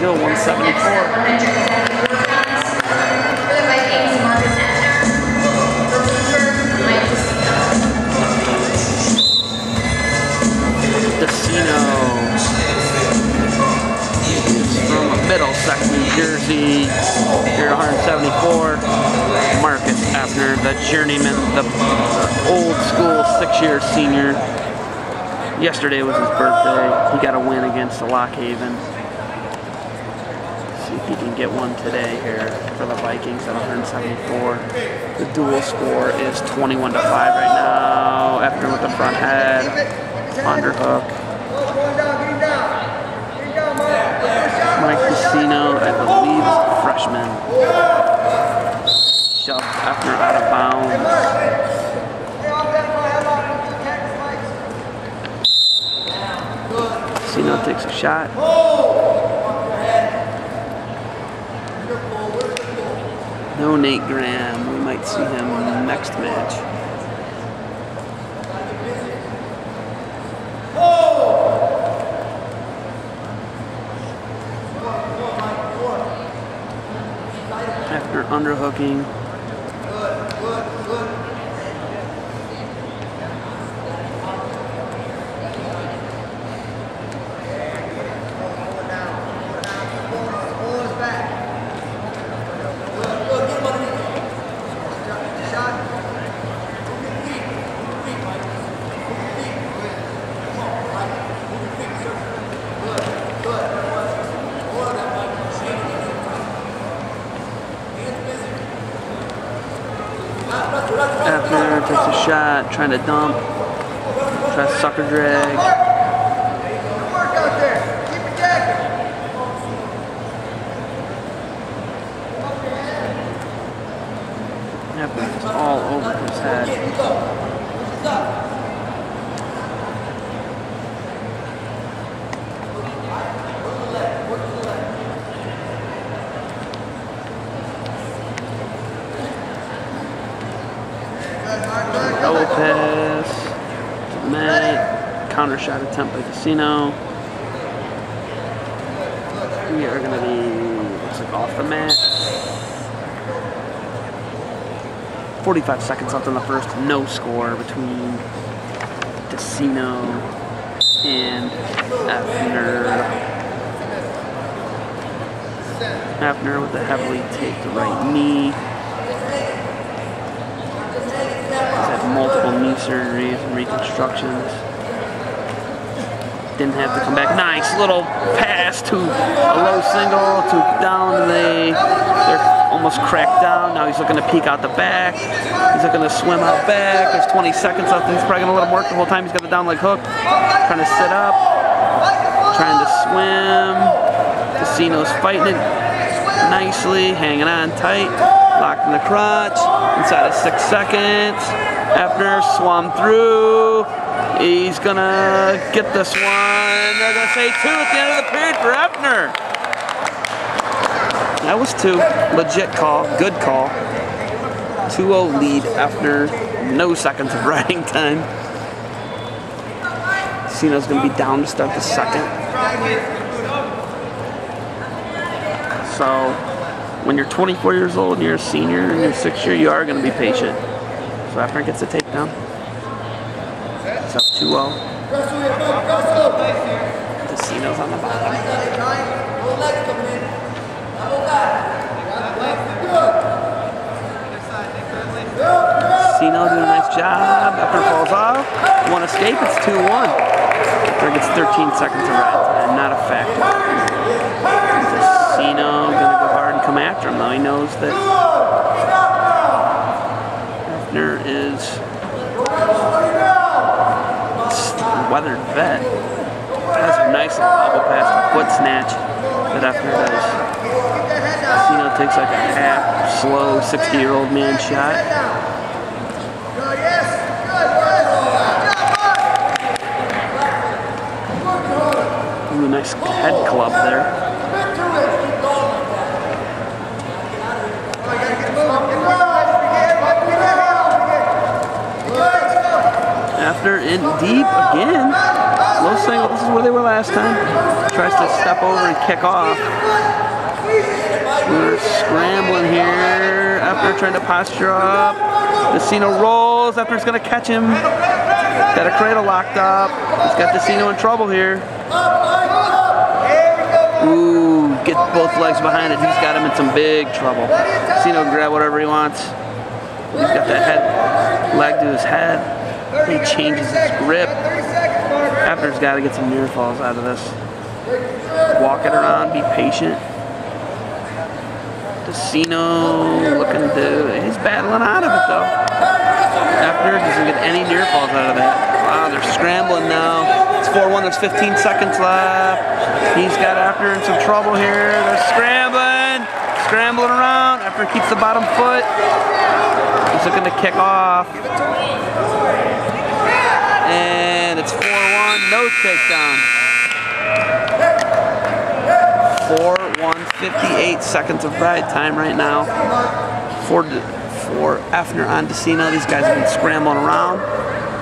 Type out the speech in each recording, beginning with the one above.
Still 174. Decino from Middlesex, New Jersey. Here 174. Marcus Effner the journeyman, the old school six-year senior. Yesterday was his birthday. He got a win against the Lock Haven. He can get one today here for the Vikings at 174. The dual score is 21 to 5 right now. Effner with the front head, underhook. Mike Casino, I believe, is a freshman. Shoved Effner out of bounds. Casino takes a shot. No Nate Graham. We might see him next match. After underhooking. After takes a shot, trying to dump, tries sucker drag. Just all over his head. Double pass. Matt. Counter shot attempt by Casino. We are going to be, looks like off the mat. 45 seconds left in the first. No score between Decino and Effner. Effner with a heavily taped right knee. He's had multiple knee surgeries and reconstructions. Didn't have to come back. Nice little pass to a low single to down. They they're almost cracked down. Now he's looking to peek out the back. He's looking to swim out back. There's 20 seconds left. He's probably gonna let him work the whole time. He's got the down leg hook. Trying to sit up. Trying to swim. Casino's fighting it nicely, hanging on tight, locked in the crotch, inside of six seconds. Effner swam through. He's gonna get this one. They're gonna say two at the end of the period for Effner. That was two. Legit call. Good call. 2-0 lead after no seconds of riding time. Cino's gonna be down to start the second. So when you're 24 years old and you're a senior and you're sixth year, you are to be patient. It gets the takedown, it's up 2-0. Casino's on the bottom. Casino doing a nice job. Effner falls off, one escape, it's 2-1. Effner gets 13 seconds of ride time, not a factor. Casino gonna go hard and come after him though. He knows that A weathered vet. Has a nice little elbow pass foot snatch that Effner does. Casino takes like a half slow 60 year old man shot. Ooh, nice head club there. After in. Low single, this is where they were last time. tries to step over and kick off. We're scrambling here. Effner trying to posture up. Decino rolls. Effner's going to catch him. Got a cradle locked up. He's got Decino in trouble here. Ooh, get both legs behind it. He's got him in some big trouble. Decino can grab whatever he wants. He's got that head leg to his head. He changes his grip. Effner's got to get some near falls out of this. Walk it around, be patient. Decino looking to, he's battling out of it though. Effner doesn't get any near falls out of that. Wow, they're scrambling now. It's 4-1, there's 15 seconds left. He's got Effner in some trouble here. They're scrambling, scrambling around. Effner keeps the bottom foot. He's looking to kick off. And 4-1, no takedown. 4-1, 58 seconds of ride time right now. For, for Effner on Decino. These guys have been scrambling around.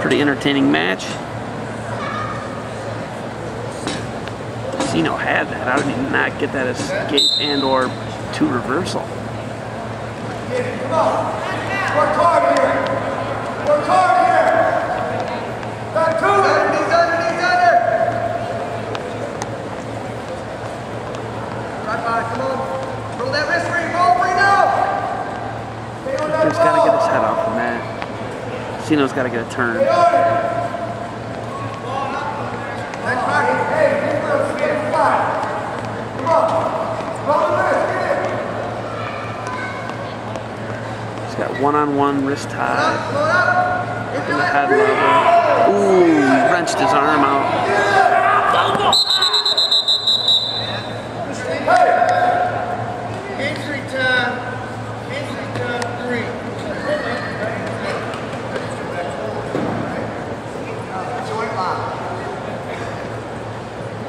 Pretty entertaining match. Decino had that. How did not get that escape and or two reversal? Come on. Work hard here. Work hard Decino's got to get a turn. Skins flat. Come on. The wrist. He's got one-on-one tie. Up. The head. Ooh, wrenched his arm out. Injury time. Injury time three. Joint lock.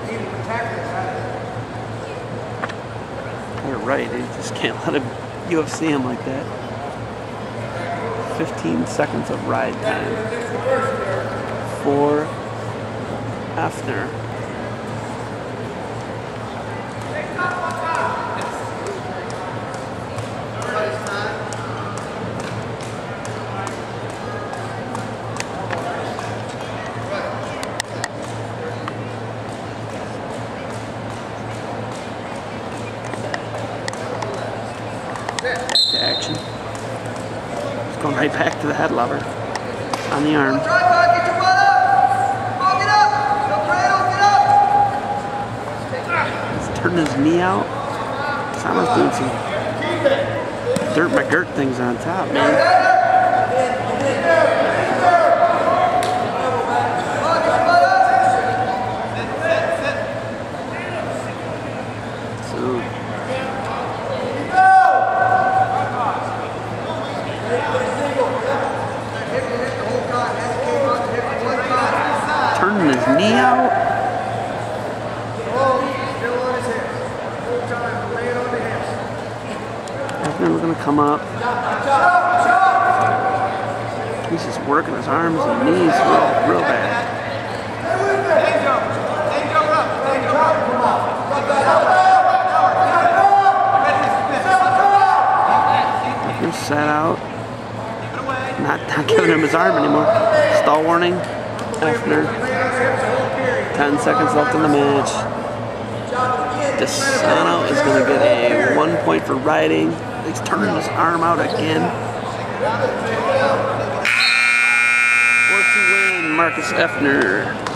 Need to protect this. You're right, you just can't let him UFC him like that. 15 seconds of ride time for Effner. Going right back to the head lever on the arm. He's turning his knee out. Sama's doing some dirt McGirt things on top, man. Come on, get your butt up. So Hip to hip the whole time. That's came on the hip at one time. turning his knee out. Oh, still on his hips. Full time, lay it on the hips. Effner looking to come up. He's just working his arms and knees real, real bad. Effner sat out. Not, not giving him his arm anymore. Stall warning. Effner. 10 seconds left in the match. Decino is going to get a one point for riding. He's turning his arm out again. For to win, Marcus Effner.